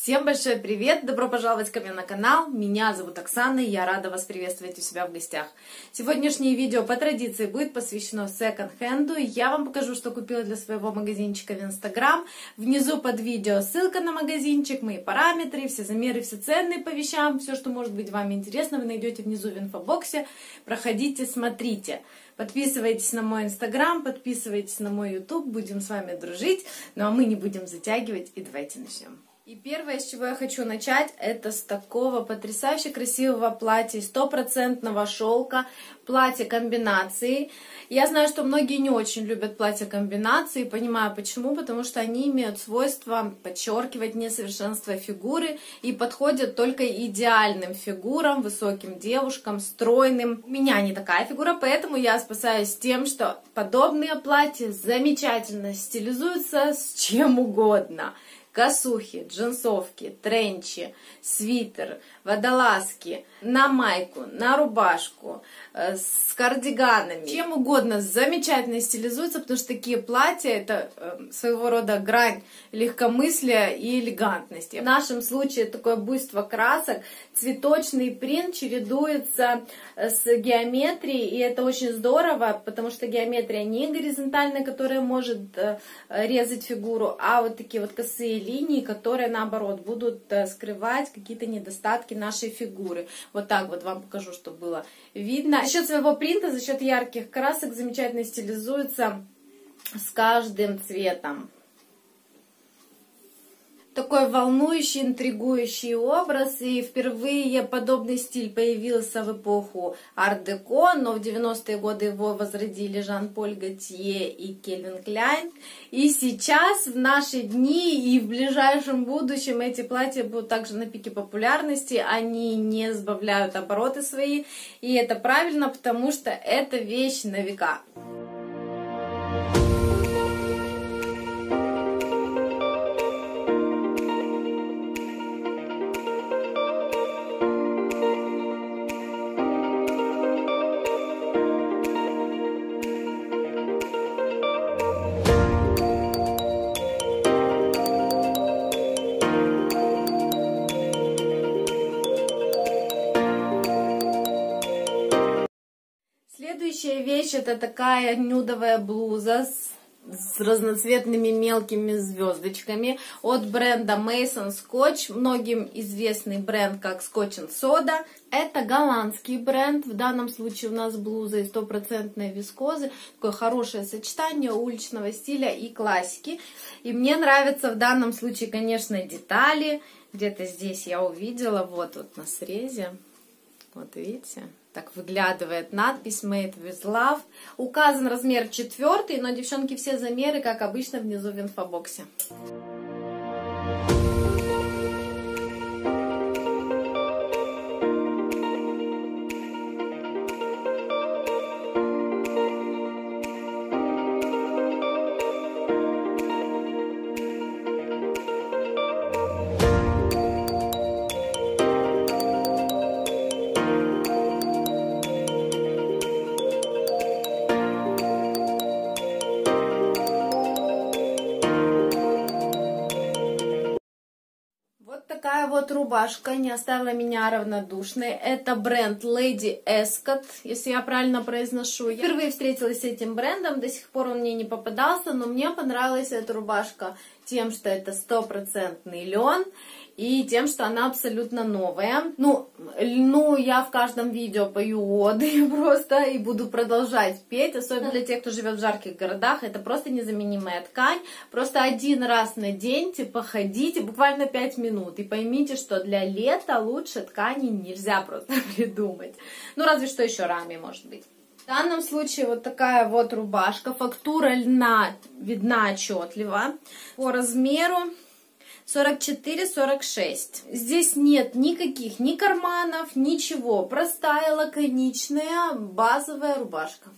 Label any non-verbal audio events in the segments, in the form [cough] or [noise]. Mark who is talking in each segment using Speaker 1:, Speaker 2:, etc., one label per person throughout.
Speaker 1: Всем большой привет! Добро пожаловать ко мне на канал. Меня зовут Оксана, и я рада вас приветствовать у себя в гостях. Сегодняшнее видео по традиции будет посвящено секонд-хенду. Я вам покажу, что купила для своего магазинчика в Инстаграм. Внизу под видео ссылка на магазинчик, мои параметры, все замеры, все цены по вещам, все, что может быть вам интересно, вы найдете внизу в инфобоксе. Проходите, смотрите. Подписывайтесь на мой инстаграм, подписывайтесь на мой ютуб, будем с вами дружить. Ну а мы не будем затягивать и давайте начнем. И первое, с чего я хочу начать, это с такого потрясающе красивого платья, стопроцентного шелка, платье комбинации. Я знаю, что многие не очень любят платья комбинации, понимаю почему, потому что они имеют свойство подчеркивать несовершенство фигуры и подходят только идеальным фигурам, высоким девушкам, стройным. У меня не такая фигура, поэтому я спасаюсь тем, что подобные платья замечательно стилизуются с чем угодно косухи, джинсовки, тренчи, свитер, водолазки, на майку, на рубашку, э, с кардиганами, чем угодно, замечательно стилизуются, потому что такие платья это э, своего рода грань легкомыслия и элегантности. В нашем случае такое буйство красок, цветочный принт чередуется э, с геометрией, и это очень здорово, потому что геометрия не горизонтальная, которая может резать фигуру, а вот такие вот косые линии, которые наоборот будут скрывать какие-то недостатки нашей фигуры. Вот так вот вам покажу, чтобы было видно. За счет своего принта, за счет ярких красок замечательно стилизуется с каждым цветом такой волнующий, интригующий образ, и впервые подобный стиль появился в эпоху арт-деко, но в 90-е годы его возродили Жан-Поль Готье и Кельвин Кляйн, и сейчас, в наши дни и в ближайшем будущем эти платья будут также на пике популярности, они не сбавляют обороты свои, и это правильно, потому что это вещь на века. Следующая вещь это такая нюдовая блуза с с разноцветными мелкими звездочками от бренда Mason Scotch, многим известный бренд как Scotch and Soda. Это голландский бренд, в данном случае у нас блуза из стопроцентной вискозы, такое хорошее сочетание уличного стиля и классики. И мне нравятся в данном случае, конечно, детали. Где-то здесь я увидела, вот, вот на срезе, вот видите, так выглядывает надпись Made with Love. Указан размер четвертый, но, девчонки, все замеры, как обычно, внизу в инфобоксе. Вот рубашка не оставила меня равнодушной. Это бренд Lady Escot, если я правильно произношу. Я впервые встретилась с этим брендом, до сих пор он мне не попадался, но мне понравилась эта рубашка тем, что это стопроцентный лен и тем, что она абсолютно новая. Ну, ну, я в каждом видео пою оды [laughs] просто и буду продолжать петь, особенно для тех, кто живет в жарких городах. Это просто незаменимая ткань. Просто один раз наденьте, походите, буквально 5 минут, и поймите, что для лета лучше ткани нельзя просто [laughs] придумать. Ну, разве что еще раме, может быть. В данном случае вот такая вот рубашка, фактура льна видна отчетливо. По размеру 44-46. Здесь нет никаких ни карманов, ничего. Простая, лаконичная, базовая рубашка.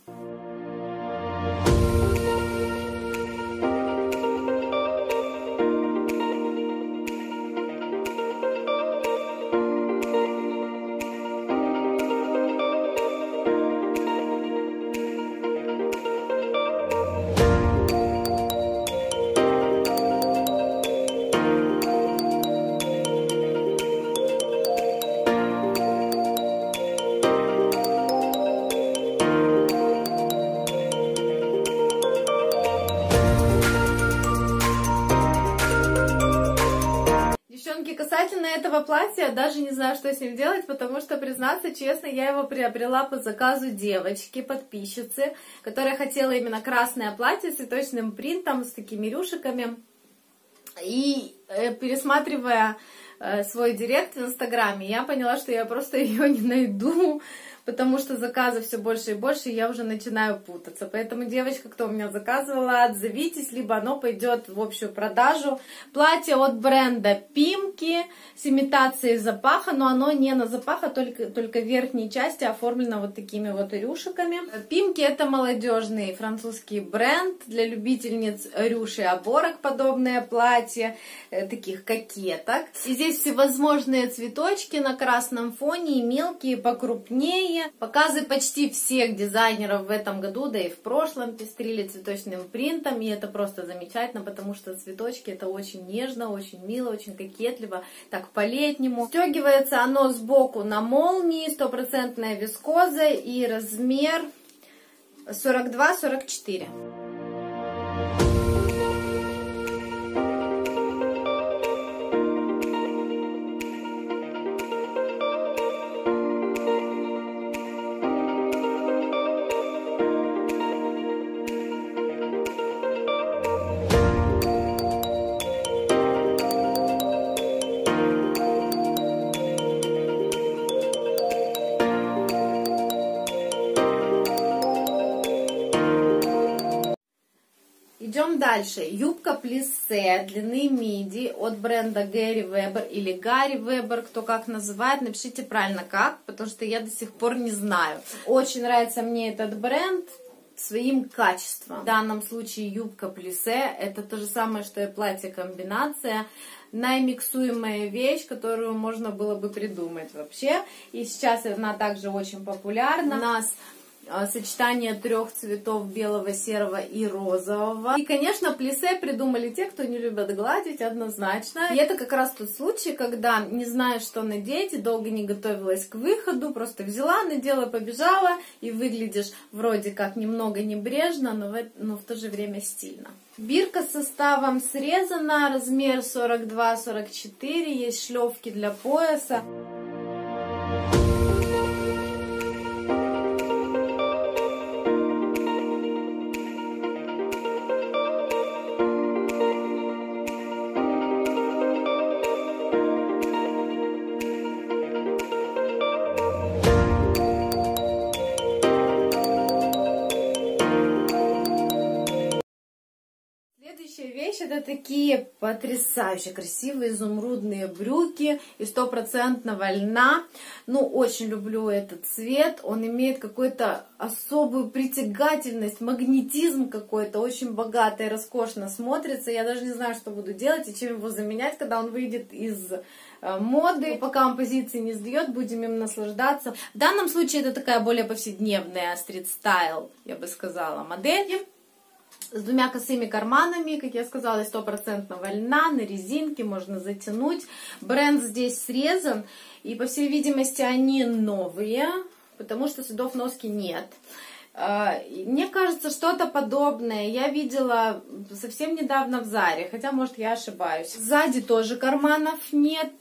Speaker 1: Касательно этого платья, даже не знаю, что с ним делать, потому что, признаться честно, я его приобрела по заказу девочки, подписчицы, которая хотела именно красное платье с цветочным принтом, с такими рюшиками. И э, пересматривая э, свой директ в Инстаграме, я поняла, что я просто [laughs] ее не найду потому что заказы все больше и больше, и я уже начинаю путаться. Поэтому, девочка, кто у меня заказывала, отзовитесь, либо оно пойдет в общую продажу. Платье от бренда Пимки с имитацией запаха, но оно не на запах, а только, только в верхней части оформлено вот такими вот рюшиками. Пимки это молодежный французский бренд для любительниц рюши и оборок, подобное платье, э, таких кокеток. И здесь всевозможные цветочки на красном фоне, и мелкие, покрупнее, Японии. Показы почти всех дизайнеров в этом году, да и в прошлом, пестрили цветочным принтом, и это просто замечательно, потому что цветочки это очень нежно, очень мило, очень кокетливо, так по-летнему. Стегивается оно сбоку на молнии, стопроцентная вискоза и размер 42-44. Дальше. Юбка плиссе длины миди от бренда Гэри Вебер или Гарри Вебер, кто как называет. Напишите правильно как, потому что я до сих пор не знаю. Очень нравится мне этот бренд своим качеством. В данном случае юбка плиссе это то же самое, что и платье комбинация наимиксуемая вещь, которую можно было бы придумать вообще. И сейчас она также очень популярна. У нас сочетание трех цветов белого, серого и розового. И, конечно, плесе придумали те, кто не любят гладить, однозначно. И это как раз тот случай, когда не знаешь, что надеть, долго не готовилась к выходу, просто взяла, надела, побежала, и выглядишь вроде как немного небрежно, но в, но в то же время стильно. Бирка с составом срезана, размер 42-44, есть шлевки для пояса. Вещь это такие потрясающе красивые изумрудные брюки из стопроцентного льна. Ну, очень люблю этот цвет. Он имеет какую-то особую притягательность, магнетизм какой-то, очень богато и роскошно смотрится. Я даже не знаю, что буду делать и чем его заменять, когда он выйдет из э, моды. Пока он позиции не сдает, будем им наслаждаться. В данном случае это такая более повседневная стрит-стайл, я бы сказала, модель с двумя косыми карманами, как я сказала, стопроцентного льна, на резинке, можно затянуть. Бренд здесь срезан, и, по всей видимости, они новые, потому что следов носки нет. А, мне кажется, что-то подобное я видела совсем недавно в Заре, хотя, может, я ошибаюсь. Сзади тоже карманов нет,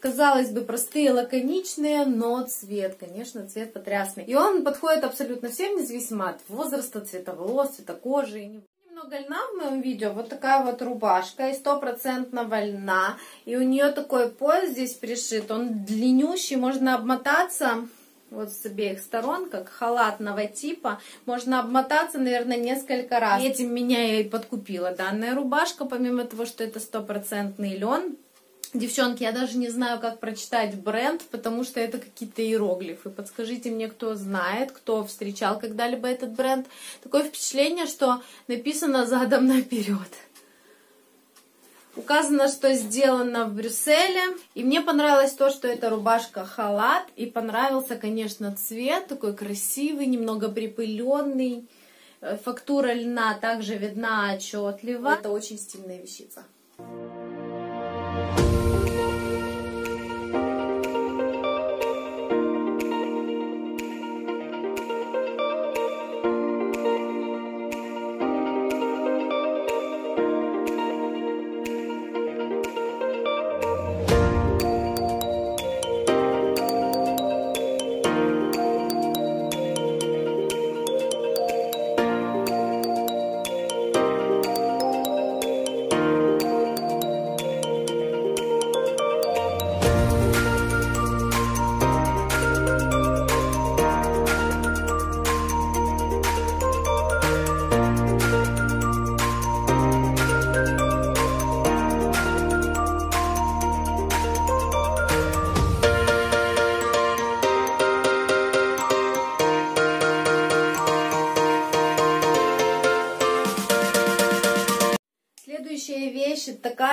Speaker 1: казалось бы, простые, лаконичные, но цвет, конечно, цвет потрясный. И он подходит абсолютно всем, независимо от возраста, цвета волос, цвета кожи. Немного льна в моем видео, вот такая вот рубашка из стопроцентного льна, и у нее такой пояс здесь пришит, он длиннющий, можно обмотаться вот с обеих сторон, как халатного типа. Можно обмотаться, наверное, несколько раз. Этим меня и подкупила данная рубашка, помимо того, что это стопроцентный лен. Девчонки, я даже не знаю, как прочитать бренд, потому что это какие-то иероглифы. Подскажите мне, кто знает, кто встречал когда-либо этот бренд. Такое впечатление, что написано задом наперед. Указано, что сделано в Брюсселе. И мне понравилось то, что это рубашка халат. И понравился, конечно, цвет такой красивый, немного припыленный. Э, фактура льна также видна отчетливо. Это очень стильная вещица. you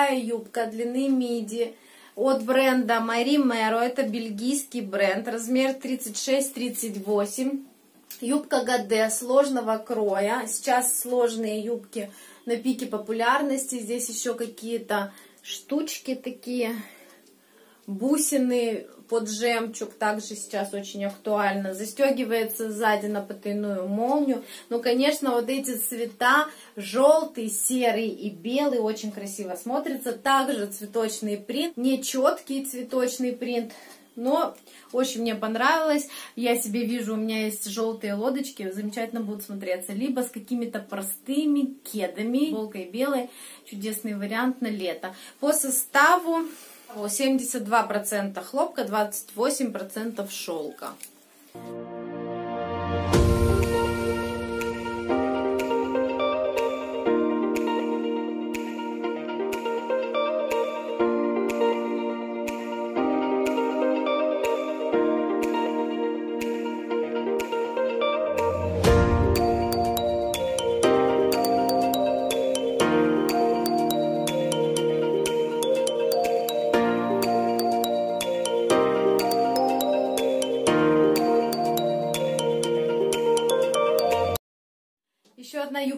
Speaker 1: такая юбка длины миди от бренда Мари Мэро. Это бельгийский бренд, размер 36-38. Юбка Гаде сложного кроя. Сейчас сложные юбки на пике популярности. Здесь еще какие-то штучки такие, бусины под жемчуг, также сейчас очень актуально. Застегивается сзади на потайную молнию. Ну, конечно, вот эти цвета, желтый, серый и белый, очень красиво смотрится. Также цветочный принт, не четкий цветочный принт, но очень мне понравилось. Я себе вижу, у меня есть желтые лодочки, замечательно будут смотреться. Либо с какими-то простыми кедами, волкой белой. Чудесный вариант на лето. По составу 72% хлопка, 28% шелка.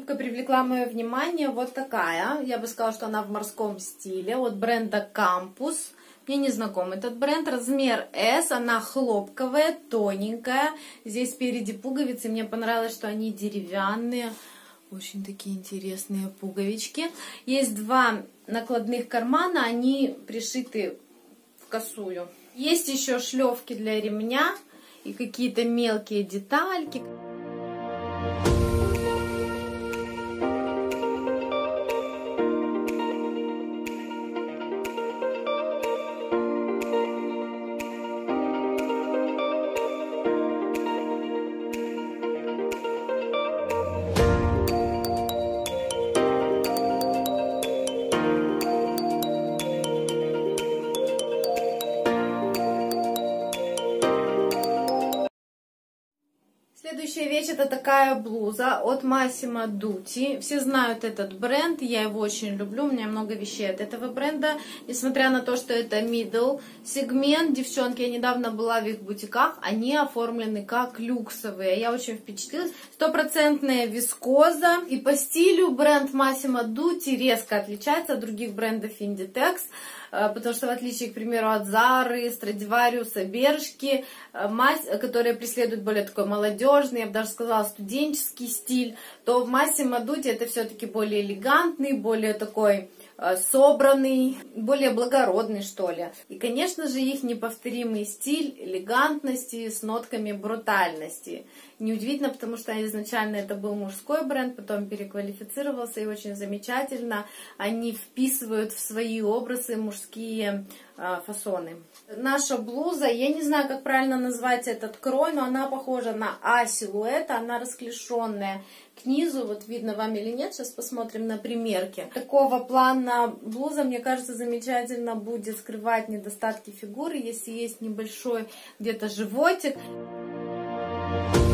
Speaker 1: Юбка привлекла мое внимание, вот такая. Я бы сказала, что она в морском стиле, от бренда Campus. Мне не знаком этот бренд. Размер S, она хлопковая, тоненькая. Здесь спереди пуговицы. Мне понравилось, что они деревянные. Очень такие интересные пуговички. Есть два накладных кармана, они пришиты в косую. Есть еще шлевки для ремня и какие-то мелкие детальки. Следующая вещь это такая блуза от Massimo Dutti. Все знают этот бренд, я его очень люблю, у меня много вещей от этого бренда. Несмотря на то, что это middle сегмент, девчонки, я недавно была в их бутиках, они оформлены как люксовые. Я очень впечатлилась. Стопроцентная вискоза. И по стилю бренд Massimo Dutti резко отличается от других брендов Inditex. Э, потому что в отличие, к примеру, от Зары, Страдивариуса, Бершки, которые преследуют более такой молодежный, бы даже сказала, студенческий стиль, то в массе Мадути это все-таки более элегантный, более такой Э, собранный, более благородный, что ли. И, конечно же, их неповторимый стиль элегантности с нотками брутальности. Неудивительно, потому что изначально это был мужской бренд, потом переквалифицировался и очень замечательно. Они вписывают в свои образы мужские э, фасоны. Наша блуза, я не знаю, как правильно назвать этот крой, но она похожа на А-силуэт, она расклешенная к низу, вот видно вам или нет, сейчас посмотрим на примерке. Такого плана блуза, мне кажется, замечательно будет скрывать недостатки фигуры, если есть небольшой где-то животик. вот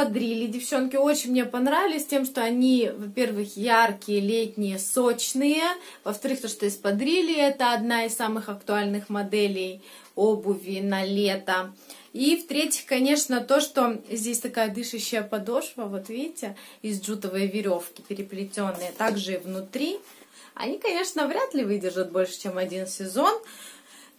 Speaker 1: эспадрили, девчонки, очень мне понравились тем, что они, во-первых, яркие, летние, сочные. Во-вторых, то, что эспадрили, это одна из самых актуальных моделей обуви на лето. И в-третьих, конечно, то, что здесь такая дышащая подошва, вот видите, из джутовой веревки переплетенные, также и внутри. Они, конечно, вряд ли выдержат больше, чем один сезон,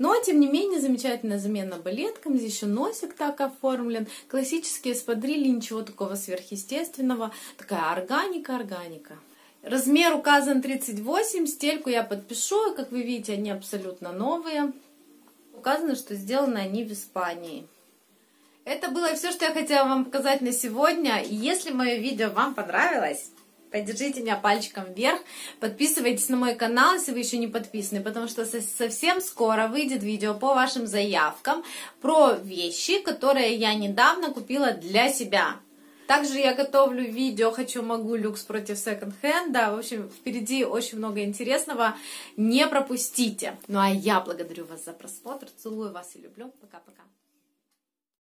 Speaker 1: но, тем не менее, замечательная замена балеткам. Здесь еще носик так оформлен. Классические спадрили, ничего такого сверхъестественного. Такая органика-органика. Размер указан 38, стельку я подпишу. Как вы видите, они абсолютно новые. Указано, что сделаны они в Испании. Это было все, что я хотела вам показать на сегодня. Если мое видео вам понравилось, поддержите меня пальчиком вверх, подписывайтесь на мой канал, если вы еще не подписаны, потому что совсем скоро выйдет видео по вашим заявкам про вещи, которые я недавно купила для себя. Также я готовлю видео «Хочу, могу, люкс против секонд-хенда». В общем, впереди очень много интересного. Не пропустите. Ну а я благодарю вас за просмотр. Целую вас и люблю. Пока-пока.